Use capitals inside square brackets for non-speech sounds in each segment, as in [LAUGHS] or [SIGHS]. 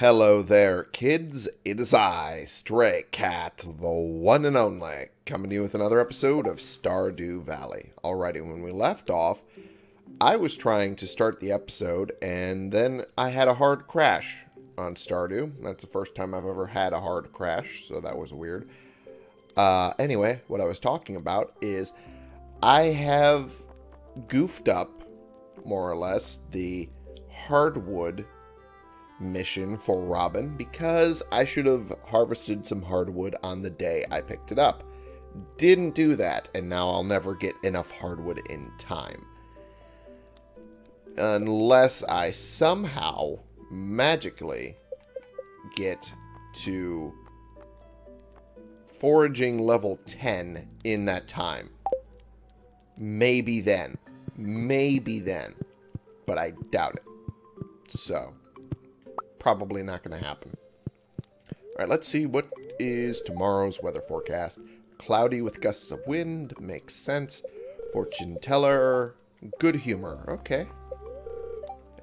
Hello there, kids. It is I, Stray Cat, the one and only, coming to you with another episode of Stardew Valley. Alrighty, when we left off, I was trying to start the episode, and then I had a hard crash on Stardew. That's the first time I've ever had a hard crash, so that was weird. Uh, anyway, what I was talking about is I have goofed up, more or less, the hardwood mission for Robin because I should have harvested some hardwood on the day I picked it up. Didn't do that, and now I'll never get enough hardwood in time. Unless I somehow magically get to foraging level 10 in that time. Maybe then. Maybe then. But I doubt it. So, probably not going to happen. Alright, let's see what is tomorrow's weather forecast. Cloudy with gusts of wind. Makes sense. Fortune teller. Good humor. Okay.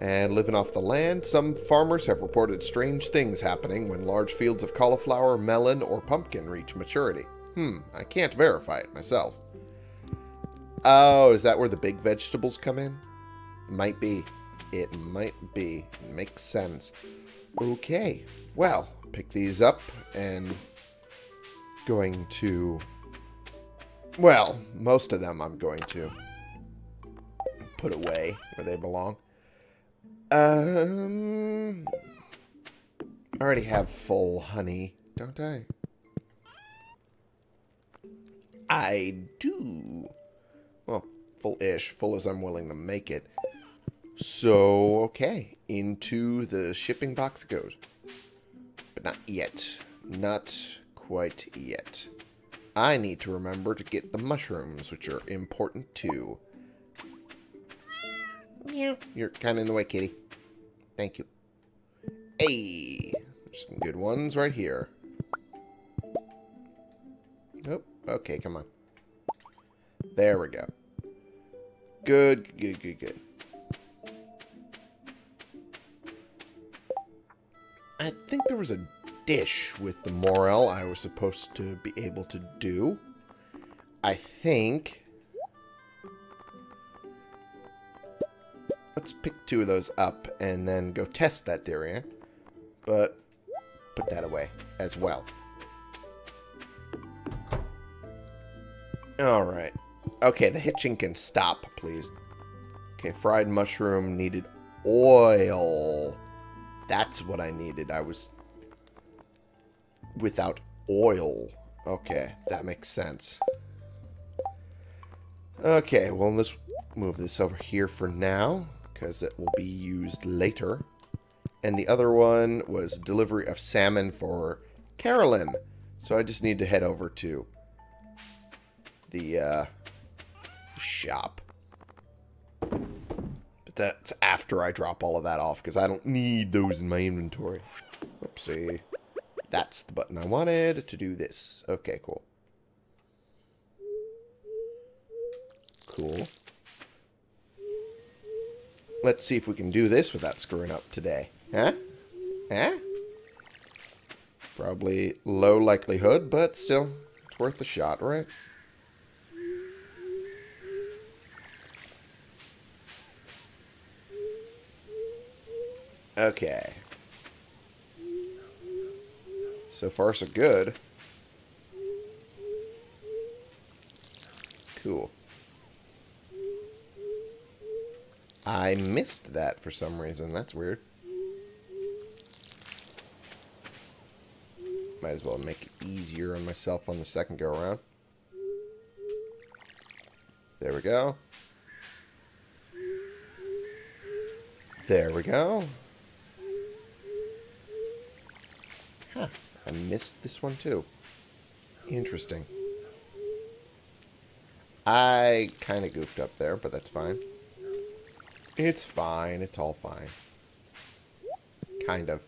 And living off the land, some farmers have reported strange things happening when large fields of cauliflower, melon, or pumpkin reach maturity. Hmm, I can't verify it myself. Oh, is that where the big vegetables come in? Might be. It might be. Makes sense. Okay. Well, pick these up and going to... Well, most of them I'm going to put away where they belong. Um... I already have full honey, don't I? I do. Well, full-ish. Full as I'm willing to make it. So, okay. Into the shipping box it goes. But not yet. Not quite yet. I need to remember to get the mushrooms, which are important too. Meow. You're kind of in the way, kitty. Thank you. Hey! There's some good ones right here. Nope. Okay, come on. There we go. Good, good, good, good. I think there was a dish with the morel I was supposed to be able to do. I think. Let's pick two of those up and then go test that theory. But put that away as well. Alright. Okay, the hitching can stop, please. Okay, fried mushroom needed oil. That's what I needed. I was without oil. Okay, that makes sense. Okay, well, let's move this over here for now, because it will be used later. And the other one was delivery of salmon for Carolyn. So I just need to head over to the uh, shop. That's after I drop all of that off, because I don't need those in my inventory. Oopsie. That's the button I wanted to do this. Okay, cool. Cool. Let's see if we can do this without screwing up today. Huh? Huh? Probably low likelihood, but still, it's worth a shot, right? Okay. So far, so good. Cool. I missed that for some reason. That's weird. Might as well make it easier on myself on the second go around. There we go. There we go. Huh. I missed this one too. Interesting. I kind of goofed up there, but that's fine. It's fine. It's all fine. Kind of.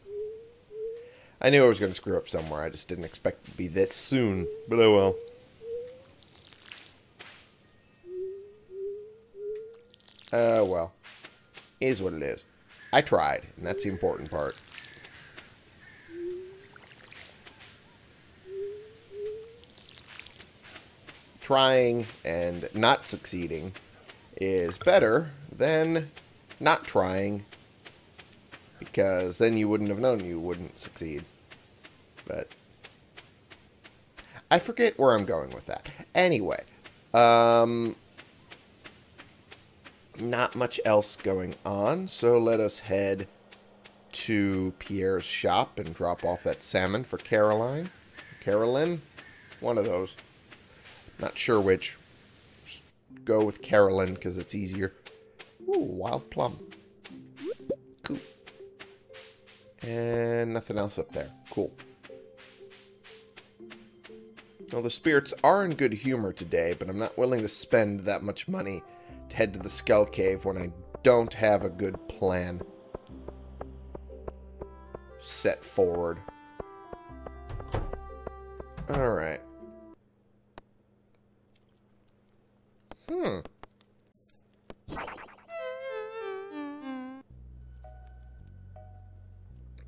I knew I was going to screw up somewhere. I just didn't expect it to be this soon. But oh well. Uh, well. Is what it is. I tried, and that's the important part. Trying and not succeeding is better than not trying because then you wouldn't have known you wouldn't succeed. But I forget where I'm going with that. Anyway, um, not much else going on, so let us head to Pierre's shop and drop off that salmon for Caroline. Carolyn? One of those. Not sure which. Just go with Carolyn because it's easier. Ooh, wild plum. Cool. And nothing else up there. Cool. Well, the spirits are in good humor today, but I'm not willing to spend that much money to head to the Skull Cave when I don't have a good plan set forward. Alright. Hmm.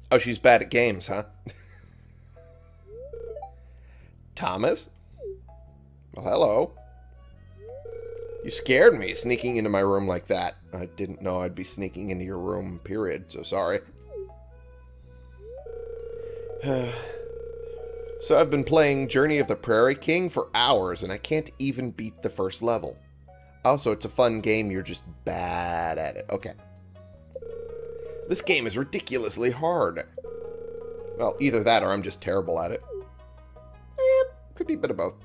Oh, she's bad at games, huh? [LAUGHS] Thomas? Well, hello. You scared me sneaking into my room like that. I didn't know I'd be sneaking into your room, period, so sorry. [SIGHS] so I've been playing Journey of the Prairie King for hours, and I can't even beat the first level. Also, it's a fun game, you're just bad at it. Okay. This game is ridiculously hard. Well, either that or I'm just terrible at it. Eh, could be a bit of both.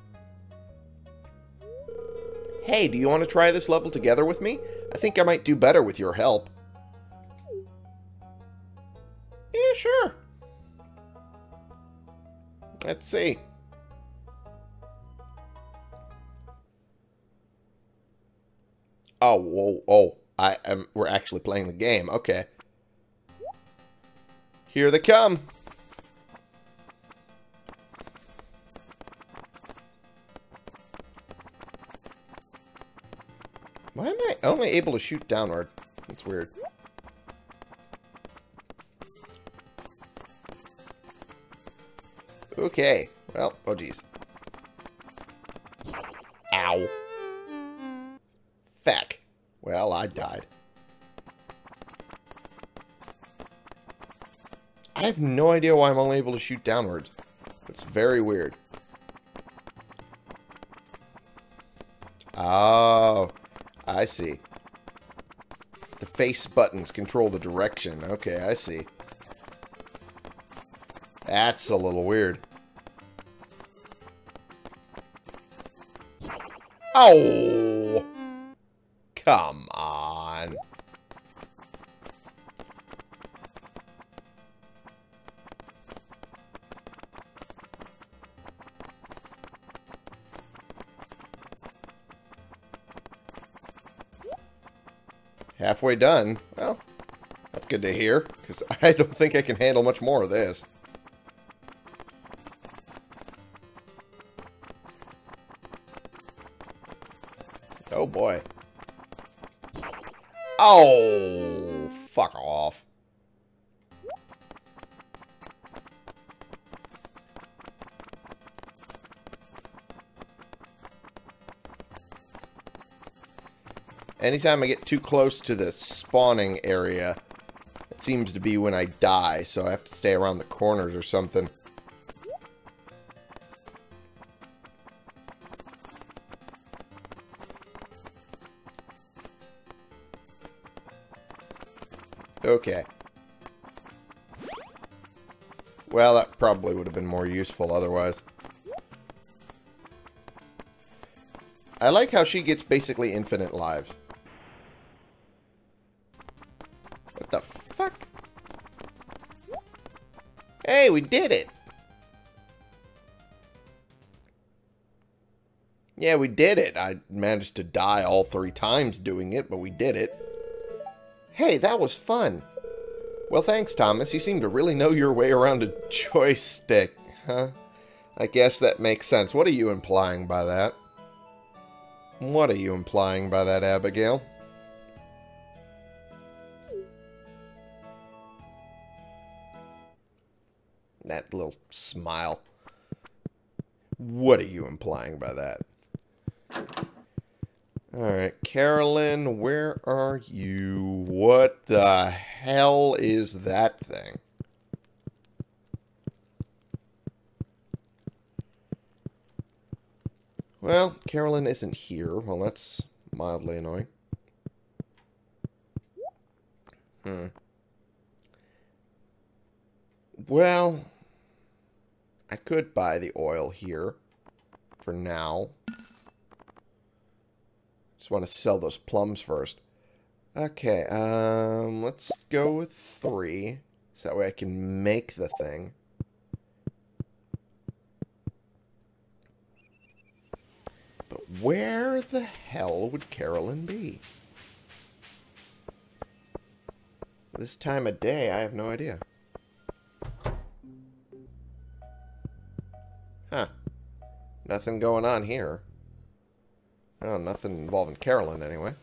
Hey, do you want to try this level together with me? I think I might do better with your help. Yeah, sure. Let's see. Oh, whoa, oh, I am. We're actually playing the game. Okay. Here they come. Why am I only able to shoot downward? That's weird. Okay. Well, oh geez. I died. I have no idea why I'm only able to shoot downwards. It's very weird. Oh, I see. The face buttons control the direction. Okay, I see. That's a little weird. Oh! Come Halfway done. Well, that's good to hear, because [LAUGHS] I don't think I can handle much more of this. Oh boy. Oh, Anytime I get too close to the spawning area, it seems to be when I die, so I have to stay around the corners or something. Okay. Well, that probably would have been more useful otherwise. I like how she gets basically infinite lives. We did it! Yeah, we did it. I managed to die all three times doing it, but we did it. Hey, that was fun. Well, thanks, Thomas. You seem to really know your way around a [LAUGHS] joystick, huh? I guess that makes sense. What are you implying by that? What are you implying by that, Abigail? That little smile. What are you implying by that? Alright, Carolyn, where are you? What the hell is that thing? Well, Carolyn isn't here. Well, that's mildly annoying. Hmm. Well, I could buy the oil here for now. Just want to sell those plums first. Okay, um, let's go with three. So that way I can make the thing. But where the hell would Carolyn be? This time of day, I have no idea. Nothing going on here. Oh, nothing involving Carolyn, anyway.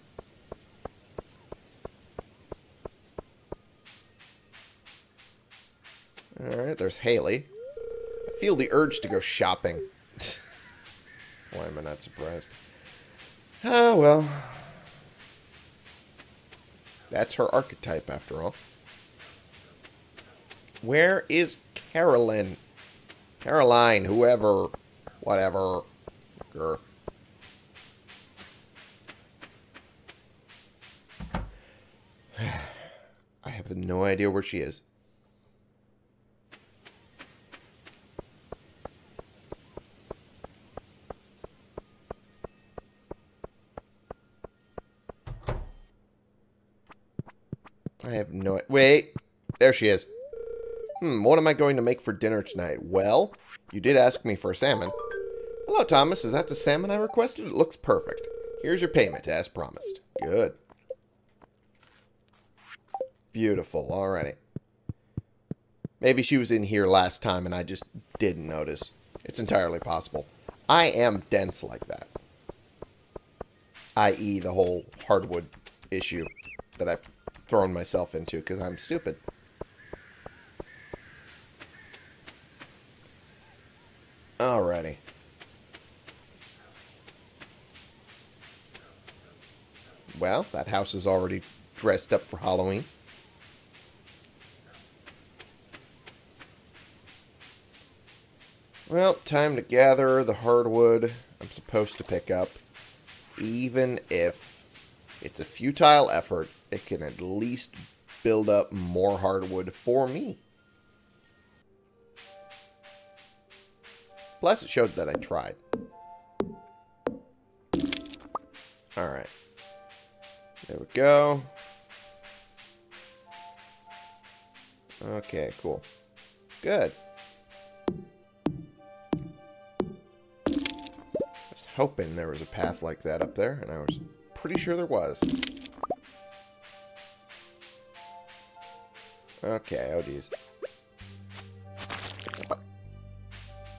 Alright, there's Haley. I feel the urge to go shopping. [LAUGHS] Why am I not surprised? Ah, well. That's her archetype, after all. Where is Carolyn? Caroline, whoever, whatever. Grr. [SIGHS] I have no idea where she is. I have no... Wait. There she is. Hmm, what am I going to make for dinner tonight? Well, you did ask me for a salmon. Hello, Thomas. Is that the salmon I requested? It looks perfect. Here's your payment, as promised. Good. Beautiful. Alrighty. Maybe she was in here last time and I just didn't notice. It's entirely possible. I am dense like that. I.e. the whole hardwood issue that I've thrown myself into because I'm stupid. Alrighty. Well, that house is already dressed up for Halloween. Well, time to gather the hardwood I'm supposed to pick up. Even if it's a futile effort, it can at least build up more hardwood for me. Plus, it showed that I tried. Alright. There we go. Okay, cool. Good. I was hoping there was a path like that up there, and I was pretty sure there was. Okay, oh geez.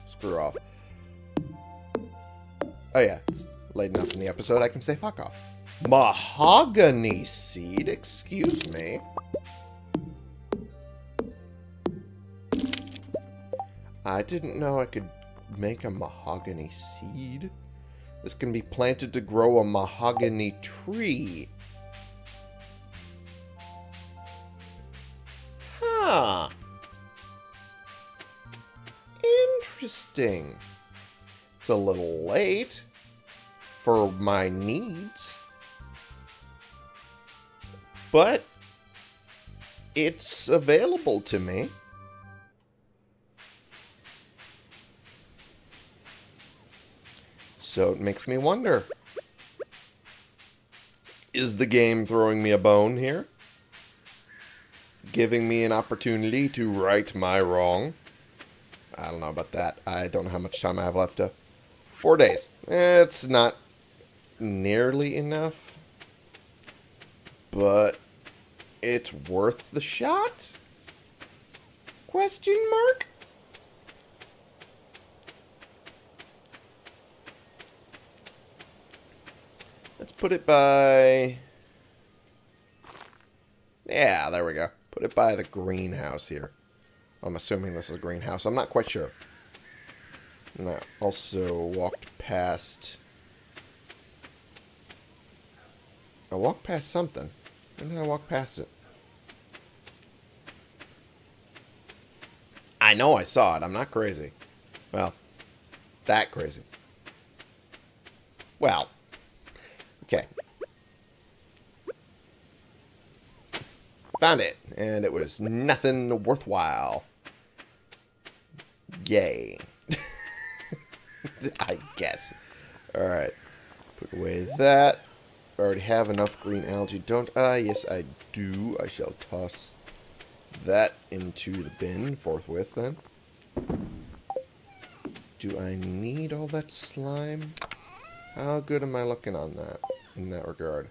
Screw off. Oh yeah, it's late enough in the episode I can say fuck off. Mahogany seed? Excuse me. I didn't know I could make a mahogany seed. This can be planted to grow a mahogany tree. Huh. Interesting. It's a little late for my needs. But it's available to me. So it makes me wonder. Is the game throwing me a bone here? Giving me an opportunity to right my wrong? I don't know about that. I don't know how much time I have left. To... Four days. It's not nearly enough. But it's worth the shot? Question mark? Let's put it by... Yeah, there we go. Put it by the greenhouse here. I'm assuming this is a greenhouse. I'm not quite sure. And I also walked past I walked past something. When did I walk past it? I know I saw it. I'm not crazy. Well, that crazy. Well, okay. Found it, and it was nothing worthwhile. Yay. [LAUGHS] I guess. Alright. Put away that. I already have enough green algae, don't I? Yes, I do. I shall toss that into the bin forthwith, then. Do I need all that slime? How good am I looking on that, in that regard?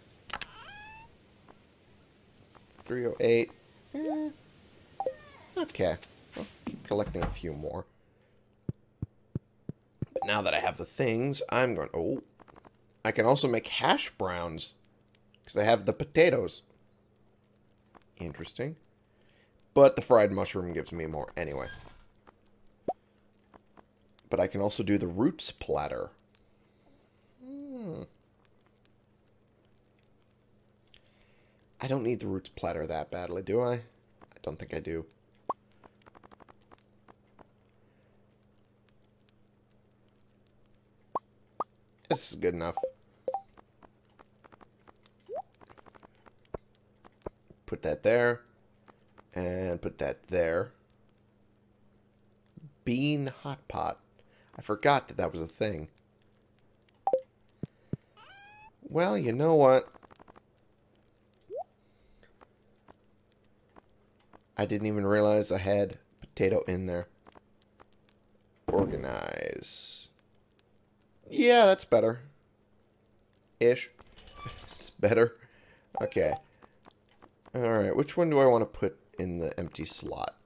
308. Eh. Okay. I'll keep collecting a few more. But now that I have the things, I'm going... Oh. I can also make hash browns. Because I have the potatoes. Interesting. But the fried mushroom gives me more anyway. But I can also do the roots platter. Hmm. I don't need the roots platter that badly, do I? I don't think I do. This is good enough. Put that there. And put that there. Bean hot pot. I forgot that that was a thing. Well, you know what? I didn't even realize I had potato in there. Organize. Yeah, that's better. Ish. [LAUGHS] it's better. Okay. Alright, which one do I want to put in the empty slot?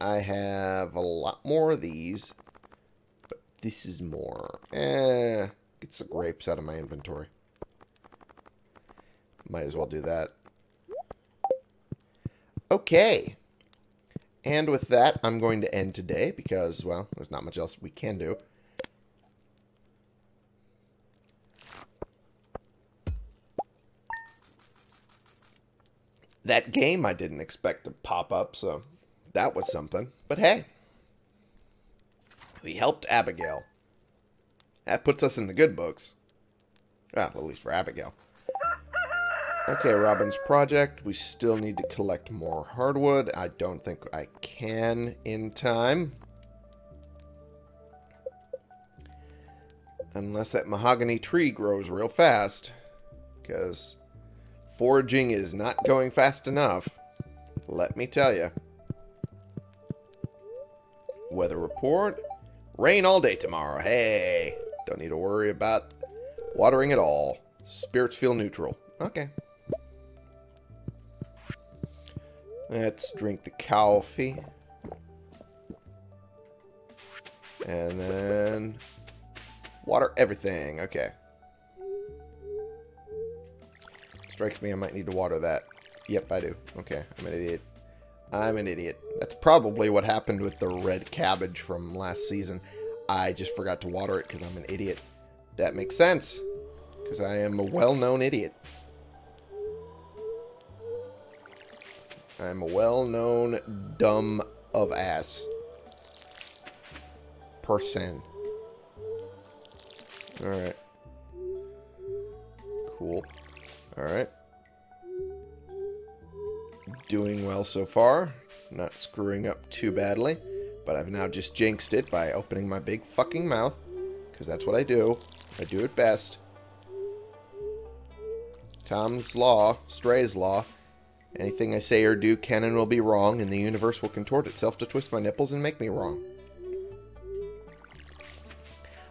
I have a lot more of these. But this is more. Eh, get some grapes out of my inventory. Might as well do that. Okay. And with that, I'm going to end today because, well, there's not much else we can do. That game I didn't expect to pop up, so that was something. But hey, we helped Abigail. That puts us in the good books. Well, at least for Abigail. Okay, Robin's project. We still need to collect more hardwood. I don't think I can in time. Unless that mahogany tree grows real fast. Because foraging is not going fast enough. Let me tell you. Weather report. Rain all day tomorrow. Hey, don't need to worry about watering at all. Spirits feel neutral. Okay. Let's drink the coffee. And then water everything. Okay. Strikes me I might need to water that. Yep, I do. Okay, I'm an idiot. I'm an idiot. That's probably what happened with the red cabbage from last season. I just forgot to water it because I'm an idiot. That makes sense. Because I am a well-known idiot. I'm a well-known dumb of ass. Person. Alright. Cool. Alright. Doing well so far. Not screwing up too badly. But I've now just jinxed it by opening my big fucking mouth. Because that's what I do. I do it best. Tom's Law, Stray's Law, Anything I say or do can and will be wrong, and the universe will contort itself to twist my nipples and make me wrong.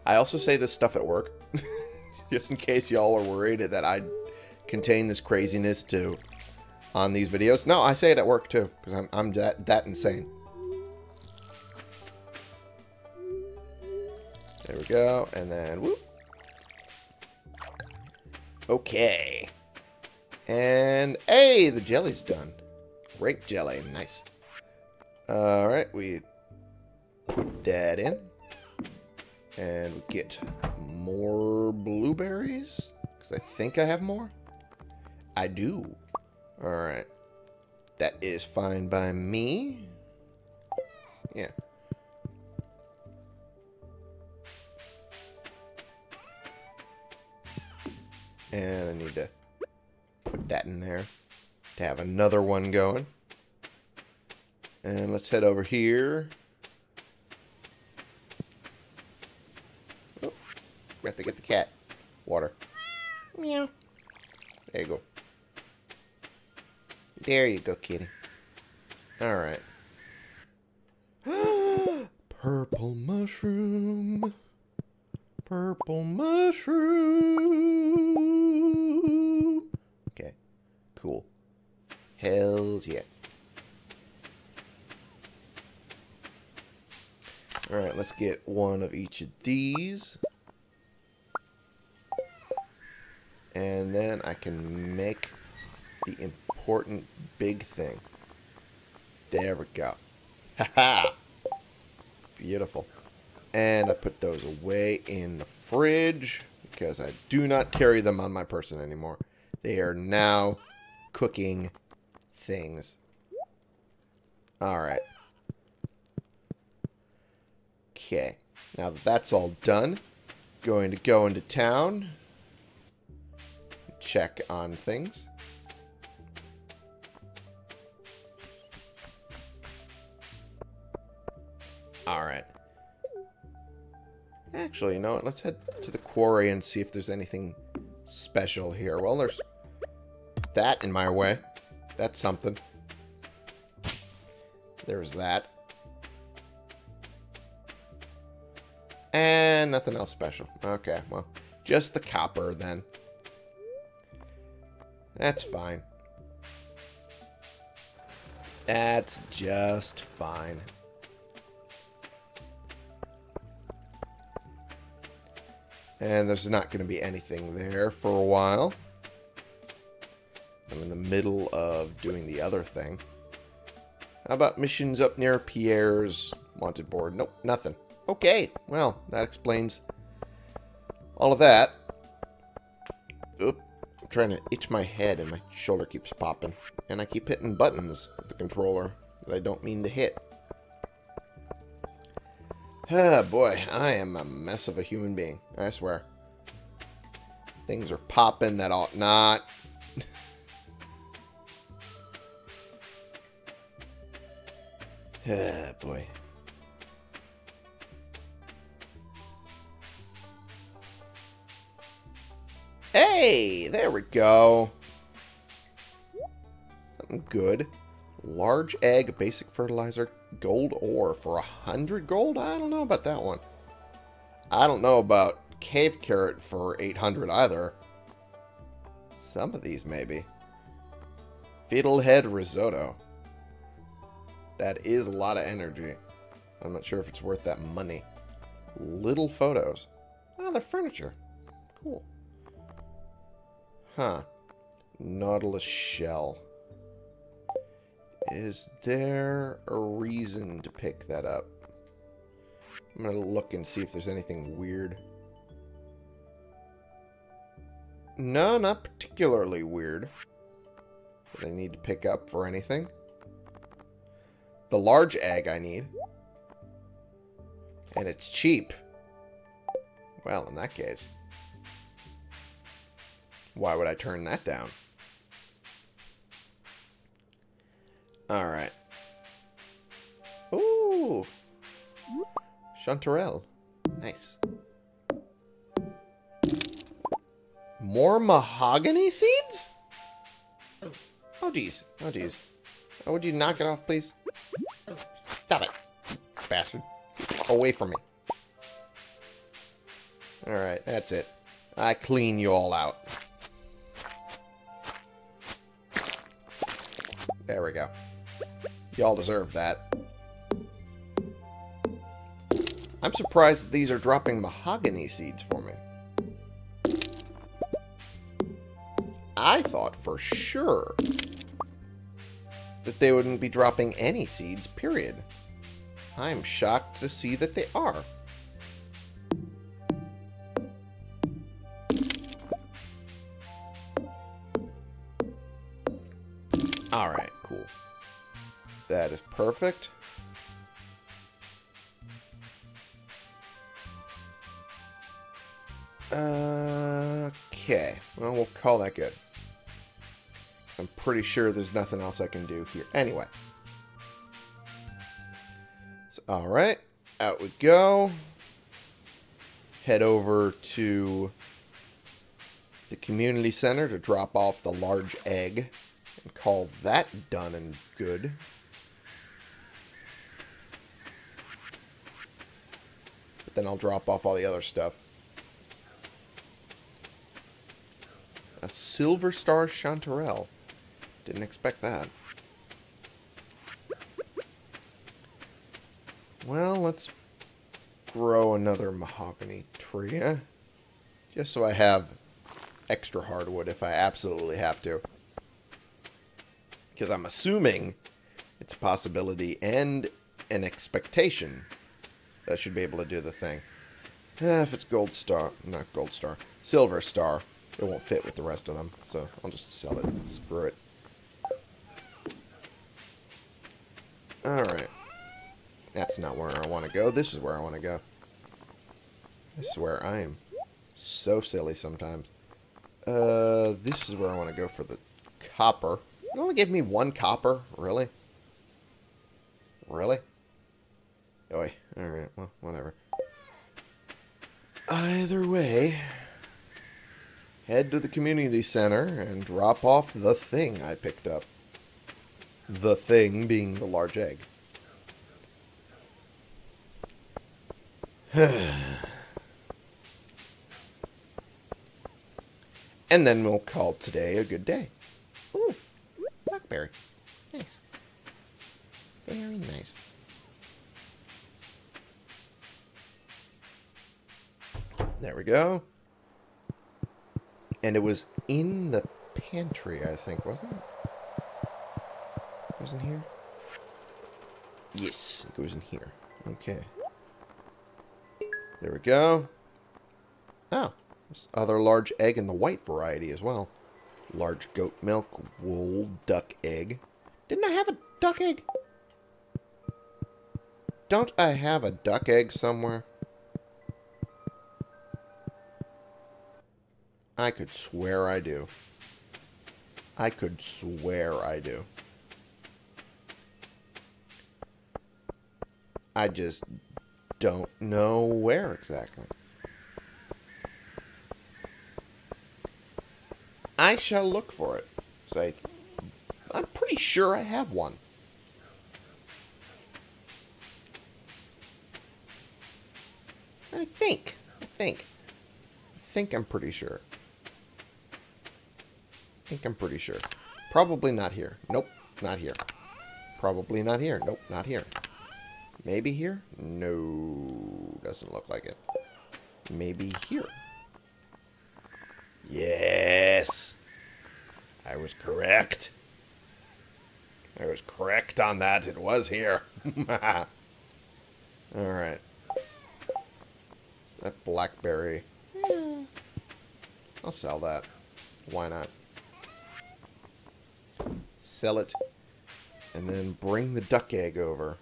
I also say this stuff at work, [LAUGHS] just in case y'all are worried that I contain this craziness to on these videos. No, I say it at work too, because I'm, I'm that, that insane. There we go, and then whoop. Okay. And, hey, the jelly's done. Grape jelly, nice. Alright, we put that in. And we get more blueberries. Because I think I have more. I do. Alright. That is fine by me. Yeah. And I need to put that in there to have another one going. And let's head over here. Oh, we have to get the cat. Water. Meow. There you go. There you go, kitty. Alright. [GASPS] Purple mushroom. Purple mushroom. Okay. Cool. Hells yeah. Alright, let's get one of each of these. And then I can make the important big thing. There we go. Haha! Beautiful. And I put those away in the fridge because I do not carry them on my person anymore. They are now cooking things. Alright. Okay. Now that that's all done, going to go into town. Check on things. Alright. Actually, you know what? Let's head to the quarry and see if there's anything special here. Well, there's that in my way. That's something. There's that. And nothing else special. Okay, well, just the copper then. That's fine. That's just fine. And there's not going to be anything there for a while. I'm in the middle of doing the other thing. How about missions up near Pierre's wanted board? Nope, nothing. Okay, well, that explains all of that. Oop, I'm trying to itch my head and my shoulder keeps popping. And I keep hitting buttons with the controller that I don't mean to hit. Ah, boy, I am a mess of a human being. I swear. Things are popping that ought not. [LAUGHS] ah, boy. Hey, there we go. Something good. Large egg, basic fertilizer, gold ore for a hundred gold? I don't know about that one. I don't know about cave carrot for 800 either. Some of these maybe. Fiddlehead risotto. That is a lot of energy. I'm not sure if it's worth that money. Little photos. Oh, they're furniture. Cool. Huh. Nautilus shell. Is there a reason to pick that up? I'm going to look and see if there's anything weird. No, not particularly weird. That I need to pick up for anything. The large egg I need. And it's cheap. Well, in that case. Why would I turn that down? Alright. Ooh. Chanterelle. Nice. More mahogany seeds? Oh, geez. Oh, geez. Oh, would you knock it off, please? Stop it, bastard. Away from me. Alright, that's it. I clean you all out. There we go. Y'all deserve that. I'm surprised that these are dropping mahogany seeds for me. I thought for sure that they wouldn't be dropping any seeds, period. I'm shocked to see that they are. Perfect. Okay. Well, we'll call that good. I'm pretty sure there's nothing else I can do here. Anyway. So, alright. Out we go. Head over to the community center to drop off the large egg. And call that done and good. Then I'll drop off all the other stuff. A Silver Star Chanterelle. Didn't expect that. Well, let's grow another mahogany tree, eh? Just so I have extra hardwood if I absolutely have to. Because I'm assuming it's a possibility and an expectation that should be able to do the thing. Eh, if it's gold star, not gold star, silver star, it won't fit with the rest of them, so I'll just sell it. Screw it. Alright. That's not where I want to go. This is where I want to go. I swear, I am so silly sometimes. Uh, this is where I want to go for the copper. It only gave me one copper? Really? Really? Alright, well, whatever. Either way, head to the community center and drop off the thing I picked up. The thing being the large egg. [SIGHS] and then we'll call today a good day. Ooh, blackberry. Nice. Very nice. There we go. And it was in the pantry, I think, wasn't it? Goes in here? Yes, it goes in here. Okay. There we go. Oh, this other large egg in the white variety as well. Large goat milk, wool, duck egg. Didn't I have a duck egg? Don't I have a duck egg somewhere? I could swear I do. I could swear I do. I just don't know where exactly. I shall look for it. Say, I'm pretty sure I have one. I think. I think. I think I'm pretty sure think I'm pretty sure. Probably not here. Nope, not here. Probably not here. Nope, not here. Maybe here? No, doesn't look like it. Maybe here. Yes! I was correct. I was correct on that. It was here. [LAUGHS] Alright. That blackberry. I'll sell that. Why not? Sell it, and then bring the duck egg over.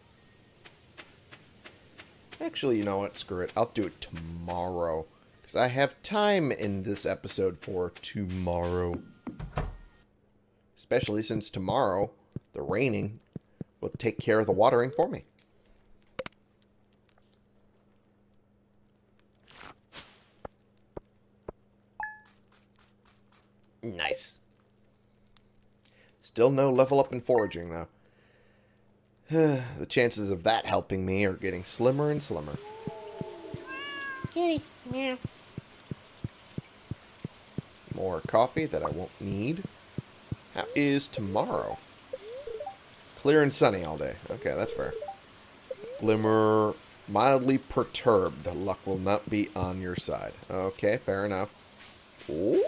Actually, you know what? Screw it. I'll do it tomorrow. Because I have time in this episode for tomorrow. Especially since tomorrow, the raining will take care of the watering for me. Nice. Still no level up in foraging, though. [SIGHS] the chances of that helping me are getting slimmer and slimmer. Kitty, meow. More coffee that I won't need. How is tomorrow? Clear and sunny all day. Okay, that's fair. Glimmer mildly perturbed. Luck will not be on your side. Okay, fair enough. Ooh.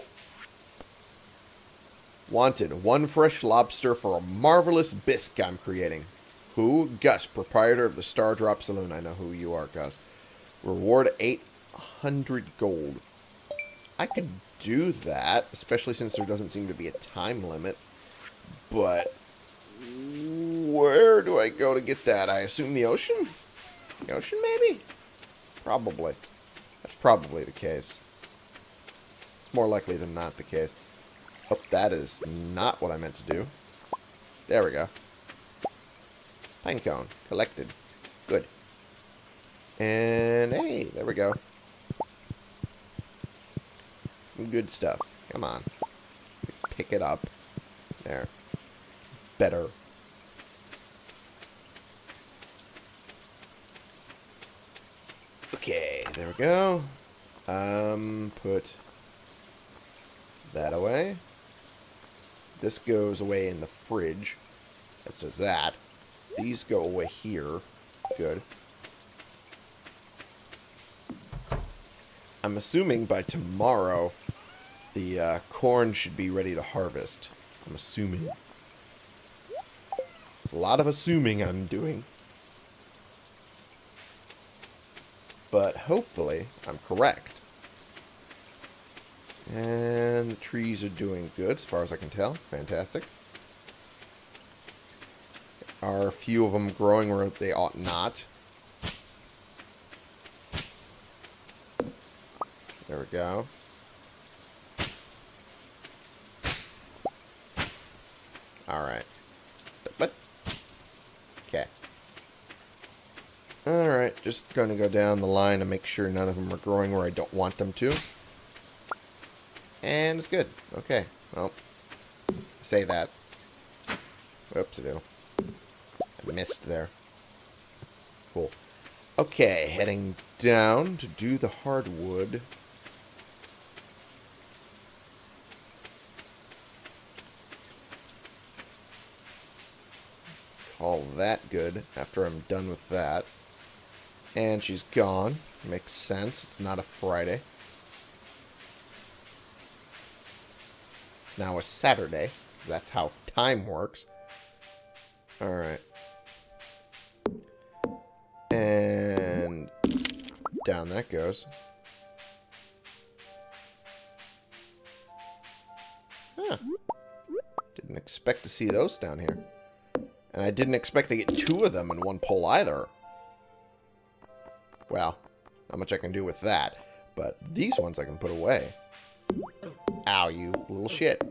Wanted, one fresh lobster for a marvelous bisque I'm creating. Who? Gus, proprietor of the Stardrop Saloon. I know who you are, Gus. Reward 800 gold. I could do that, especially since there doesn't seem to be a time limit. But Where do I go to get that? I assume the ocean? The ocean, maybe? Probably. That's probably the case. It's more likely than not the case. That is not what I meant to do. There we go. Pinecone. Collected. Good. And, hey, there we go. Some good stuff. Come on. Pick it up. There. Better. Okay, there we go. Um, put that away. This goes away in the fridge. As does that. These go away here. Good. I'm assuming by tomorrow the uh, corn should be ready to harvest. I'm assuming. It's a lot of assuming I'm doing. But hopefully I'm correct. And the trees are doing good as far as I can tell. Fantastic. Are a few of them growing where they ought not. There we go. Alright. What? Okay. Alright, just going to go down the line to make sure none of them are growing where I don't want them to. And it's good. Okay, well, say that. Whoops, I do. I missed there. Cool. Okay, heading down to do the hardwood. Call that good after I'm done with that. And she's gone. Makes sense. It's not a Friday. It's now a Saturday. That's how time works. Alright. And down that goes. Huh. Didn't expect to see those down here. And I didn't expect to get two of them in one pull either. Well, not much I can do with that. But these ones I can put away. Ow, you little shit.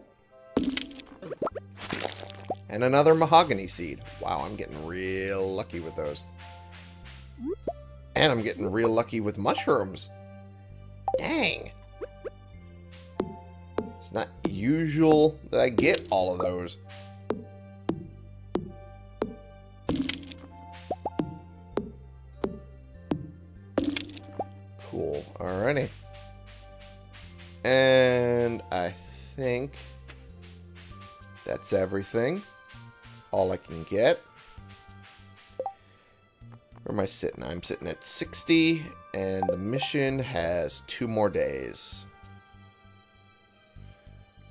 And another mahogany seed. Wow, I'm getting real lucky with those. And I'm getting real lucky with mushrooms. Dang. It's not usual that I get all of those. Cool. Alrighty. And I think that's everything. That's all I can get. Where am I sitting? I'm sitting at 60, and the mission has two more days.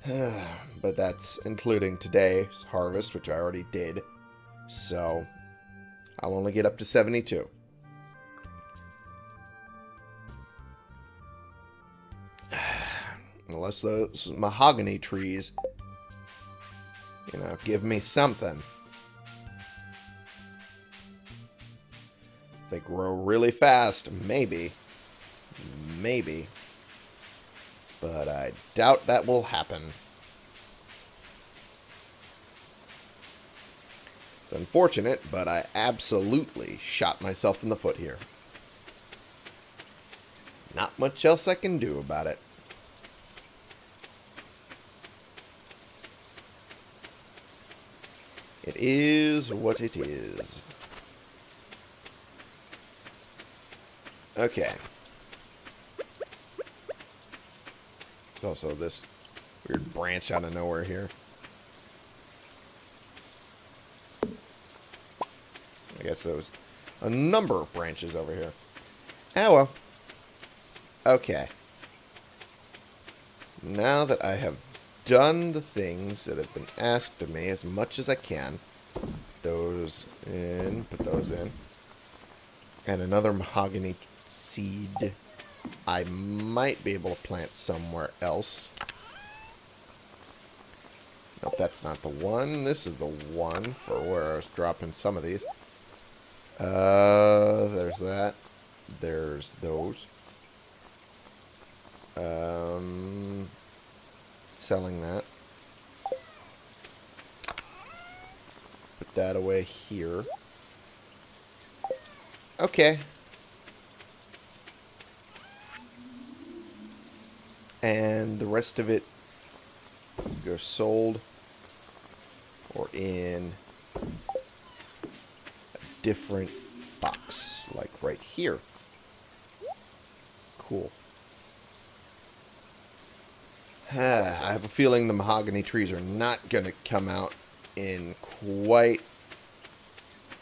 [SIGHS] but that's including today's harvest, which I already did. So, I'll only get up to 72. Unless those mahogany trees, you know, give me something. They grow really fast, maybe. Maybe. But I doubt that will happen. It's unfortunate, but I absolutely shot myself in the foot here. Not much else I can do about it. It is what it is. Okay. There's also this weird branch out of nowhere here. I guess there was a number of branches over here. Oh well. Okay. Now that I have done the things that have been asked of me as much as I can. Put Those in, put those in. And another mahogany seed I might be able to plant somewhere else. Nope, that's not the one. This is the one for where I was dropping some of these. Uh, there's that. There's those. Um, selling that. Put that away here. Okay. And the rest of it goes sold or in a different box, like right here. Cool. [SIGHS] I have a feeling the mahogany trees are not going to come out in quite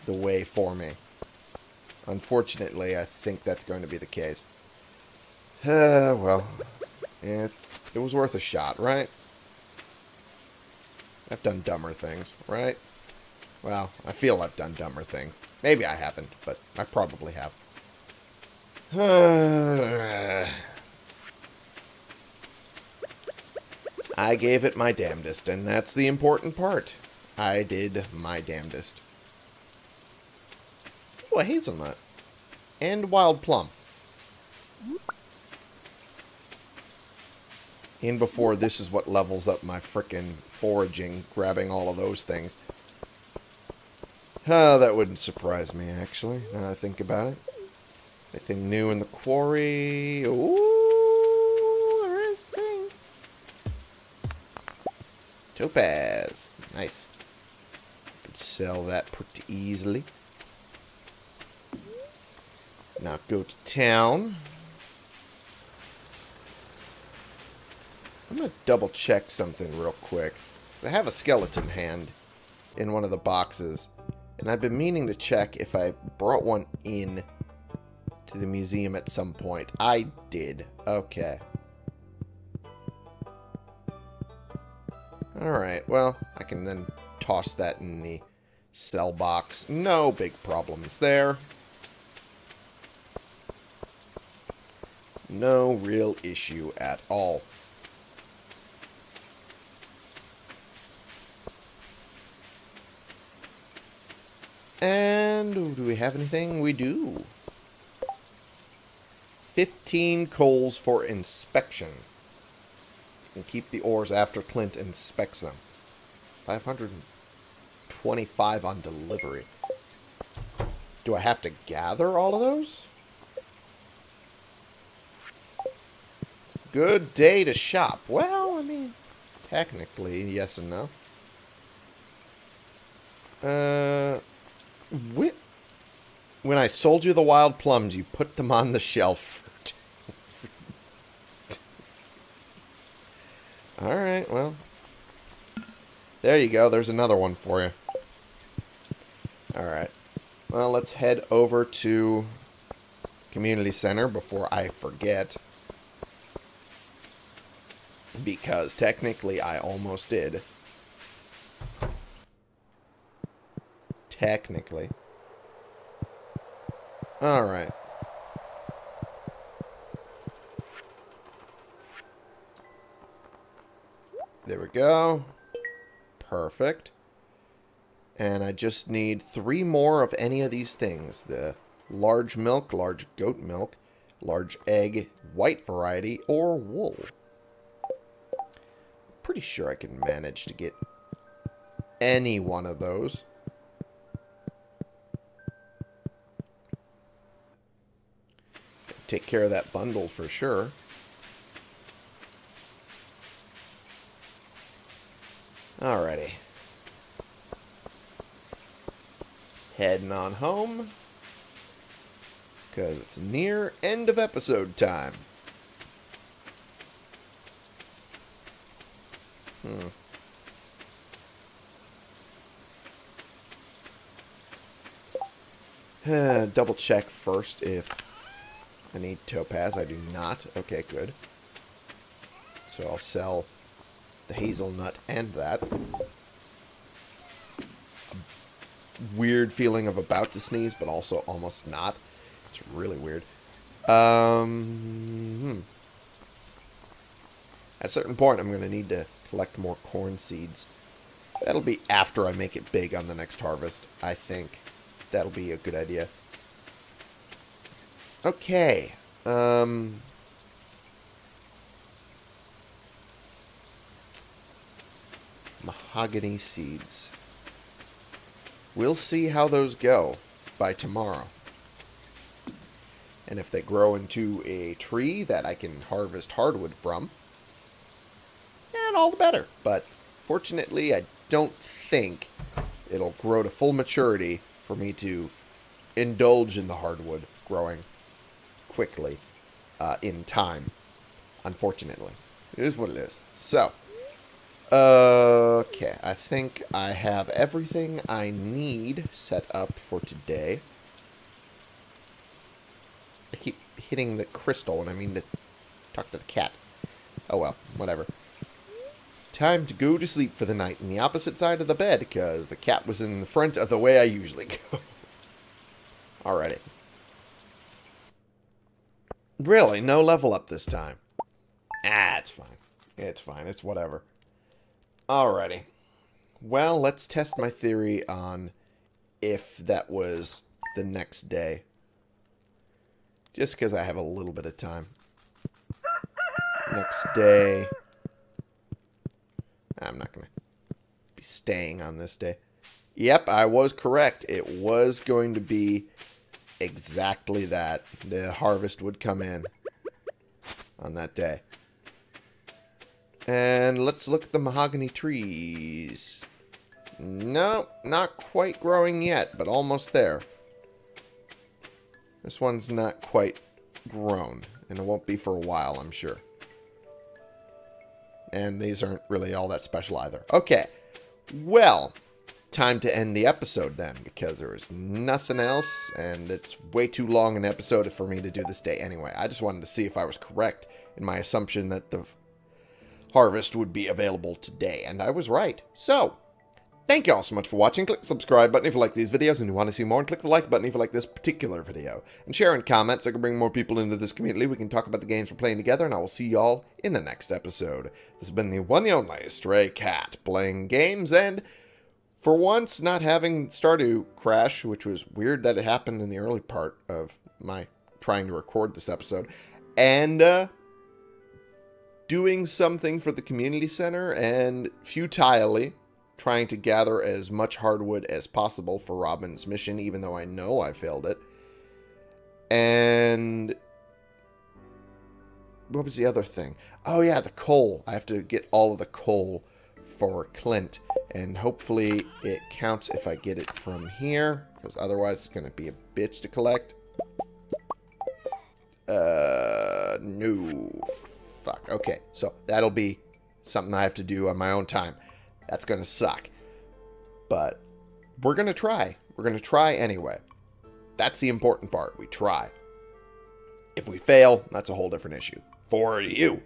the way for me. Unfortunately, I think that's going to be the case. Uh, [SIGHS] well, it, it was worth a shot, right? I've done dumber things, right? Well, I feel I've done dumber things. Maybe I haven't, but I probably have. [SIGHS] I gave it my damnedest, and that's the important part. I did my damnedest. Oh, a hazelnut. And wild plum. In before this is what levels up my frickin' foraging, grabbing all of those things. Oh, that wouldn't surprise me, actually, now I think about it. Anything new in the quarry? Ooh, Topaz. Nice. Could sell that pretty easily. Now go to town. I'm going to double check something real quick. I have a skeleton hand in one of the boxes. And I've been meaning to check if I brought one in to the museum at some point. I did. Okay. Alright, well, I can then toss that in the sell box. No big problems there. No real issue at all. And do we have anything? We do. 15 coals for inspection. And keep the ores after Clint inspects them. 525 on delivery. Do I have to gather all of those? Good day to shop. Well, I mean, technically, yes and no. Uh, when I sold you the wild plums, you put them on the shelf. Well. There you go. There's another one for you. Alright. Well, let's head over to community center before I forget. Because technically I almost did. Technically. Alright. Go. Perfect. And I just need three more of any of these things. The large milk, large goat milk, large egg, white variety, or wool. Pretty sure I can manage to get any one of those. take care of that bundle for sure. Alrighty. Heading on home. Because it's near end of episode time. Hmm. [SIGHS] Double check first if I need topaz. I do not. Okay, good. So I'll sell the hazelnut and that. A weird feeling of about to sneeze, but also almost not. It's really weird. Um, hmm. At a certain point, I'm going to need to collect more corn seeds That'll be after I make it big on the next harvest, I think. That'll be a good idea. Okay. Um... Mahogany seeds. We'll see how those go by tomorrow. And if they grow into a tree that I can harvest hardwood from, and all the better. But fortunately, I don't think it'll grow to full maturity for me to indulge in the hardwood growing quickly uh, in time. Unfortunately. It is what it is. So, okay. I think I have everything I need set up for today. I keep hitting the crystal when I mean to talk to the cat. Oh well, whatever. Time to go to sleep for the night in the opposite side of the bed, because the cat was in the front of the way I usually go. [LAUGHS] Alrighty. Really, no level up this time. Ah, it's fine. It's fine. It's whatever. Alrighty. Well, let's test my theory on if that was the next day. Just because I have a little bit of time. Next day. I'm not going to be staying on this day. Yep, I was correct. It was going to be exactly that. The harvest would come in on that day. And let's look at the mahogany trees. No, not quite growing yet, but almost there. This one's not quite grown, and it won't be for a while, I'm sure. And these aren't really all that special either. Okay, well, time to end the episode then, because there is nothing else, and it's way too long an episode for me to do this day anyway. I just wanted to see if I was correct in my assumption that the harvest would be available today, and I was right. So, Thank you all so much for watching. Click the subscribe button if you like these videos and you want to see more. And click the like button if you like this particular video. And share and comment so I can bring more people into this community. We can talk about the games we're playing together. And I will see you all in the next episode. This has been the one the only Stray Cat playing games. And for once not having Stardew crash, which was weird that it happened in the early part of my trying to record this episode. And uh, doing something for the community center and futilely trying to gather as much hardwood as possible for Robin's mission, even though I know I failed it. And what was the other thing? Oh yeah, the coal. I have to get all of the coal for Clint. And hopefully it counts if I get it from here. Because otherwise it's going to be a bitch to collect. Uh, no. Fuck. Okay, so that'll be something I have to do on my own time. That's going to suck. But we're going to try. We're going to try anyway. That's the important part. We try. If we fail, that's a whole different issue. For you.